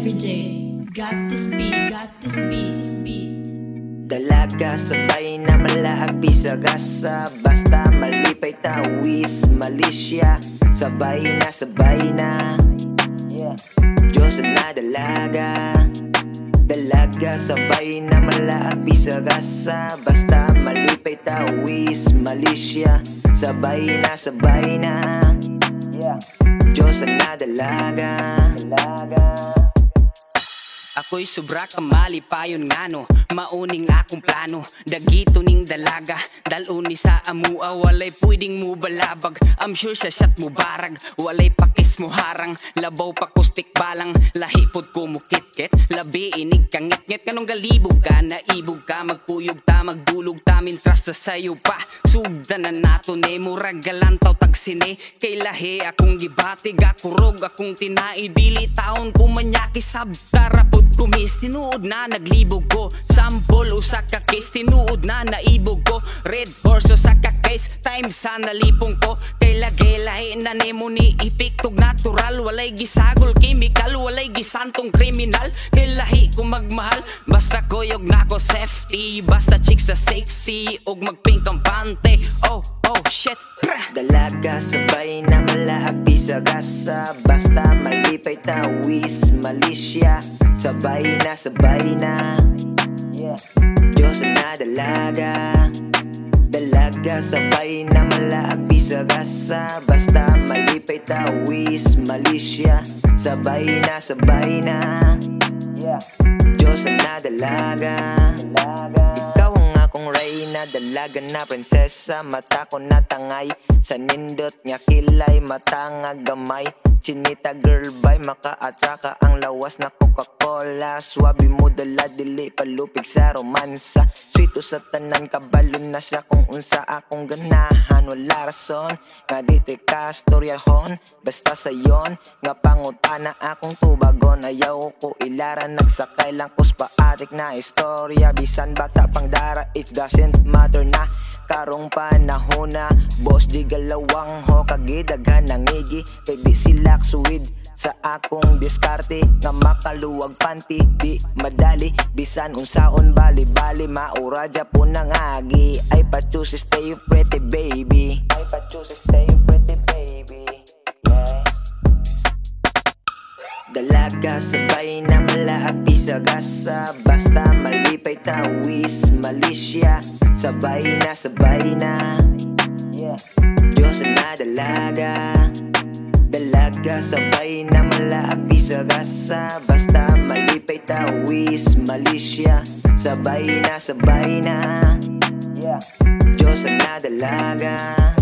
every day. Got this beat, got this beat, this beat. Dalaga sabay na malaapi sa gasa Basta malipay tawis, malisya. Sabay na, sabay na. Diyos na dalaga Dalaga sabay na malaapi sa gasa Basta malipay tawis, malisya. Sabay na, sabay na. Diyos na dalaga Dalaga Ako'y sobra kamali payon ngano. Mauning akong plano. Dagito ning dalaga. Daluni sa amua. Walay pwedeng mo balabag. I'm sure sa shot mo barag. Walay pakis mo harang. Labaw pa kustik balang. Lahipod ko mo kitkit Labi inig kang ngit Kanong galibog ka? Naibog ka? Magkuyog ta? Magdulog ta? Mintras sa sayo pa? Sugda na nato ne. Murag galantaw tagsine. Kay lahi akong gibatig Akurog akong tinai Dili taon kumanyaki. Sabtarapod kumis Tinuod na naglibog ko. Sample usa ka case Tinuod na naibog ko. Red horse usa ka case Time sa nalipong ko. Kay lagi lahi na nemo ni Ipiktog natural. Walay gisagol chemical Walay gisantong kriminal Kay lahi ko magmahal Basta koyog na ko safety. Basta chicks sa sexy Og magpink ang pante. Oh oh shit. Rah! Dalaga sabay na malaapi sa gasa. Basta malipay tawis, malisya Sabay na, sabay na. Diyos na dalaga Dalaga sabay na malaapi sa gasa. Basta malipay tawis, malisya Sabay na, sabay na. Diyos na dalaga Ikaw ang akong reyna Dalaga na prinsesa. Mata ko na tangay Sa nindot niya kilay Mata nga gamay. Chinita girl by Maka-atraka ang lawas na Coca-Cola. Swabe mo dala dili palupig sa romansa. Sweeto sa tanan kabalo na siya Kung unsa akong ganahan. Wala rason Nga diti ka Basta sayon. Nga pangutana akong tubagon Ayaw ko ilaran Nagsakay lang kus paatik na istorya. Bisan bata pang dara It doesn't matter na karong panahon na. Boss di galawang ho kagidaghan ng igi. Kay di sila suwid sa akong diskarte. Nga makaluwag panty Di madali. Bisan unsaon bali-bali Maura po nang agi. Ay pa-choose stay pretty baby. Ay pa-choose stay Dalaga sabay na malaapi sa gasa Basta malipay tawis, malisya. Sabay na, sabay na. Diyos na dalaga Dalaga sabay na malaapi sa gasa Basta malipay tawis, malisya. Sabay na, sabay na. Diyos na Dalaga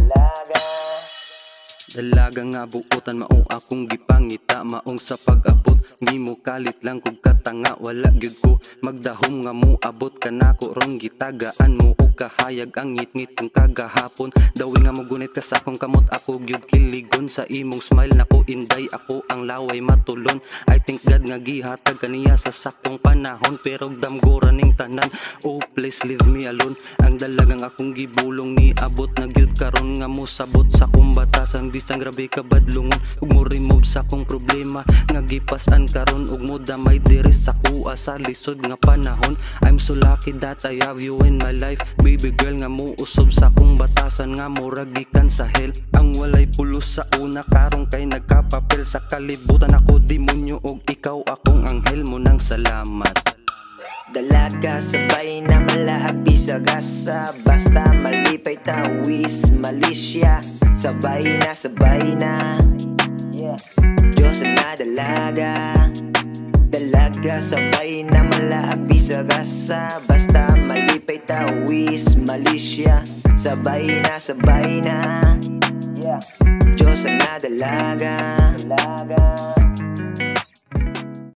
Dalaga nga buutan maong akong gipangita maong sa pag-abot. Ngimo kalit lang kog katanga wala gyud ko magdahom nga mo abot. Ka nako ron gitagaan mo og kahayag ang ngit-ngit kong kagahapon. Dawi nga mo gunit ka sa akong kamot ako gyud kiligon. Sa imong smile nako inday ako ang laway God nga gihatag kaniya sa sakong panahon pero damgora ning tanan. Oh please leave me alone. Ang dalagang akong gibulong ni abot na gyud karon nga mo sabot sa kong batasan bisang grabe ka badlungon ug mo remove sa kong problema. Nga gipasan karon ug mo damay diri sa kuha sa lisod nga panahon. I'm so lucky that I have you in my life. Baby girl nga mo usob sa kong batasan nga mo ragikan sa hell. Ang walay pulos sa una karong kay nagkapapel sa kalibutan. Ako demonyo og ikaw akong anghel mo nang salamat. Dalaga sabay na malaapi sa gasa Basta malipay tawis, malisya Sabay na, sabay na. Diyos na dalaga Dalaga sabay na malaapi sa gasa Basta malipay tawis, malisya Sabay na, sabay na. Diyos na dalaga Dalaga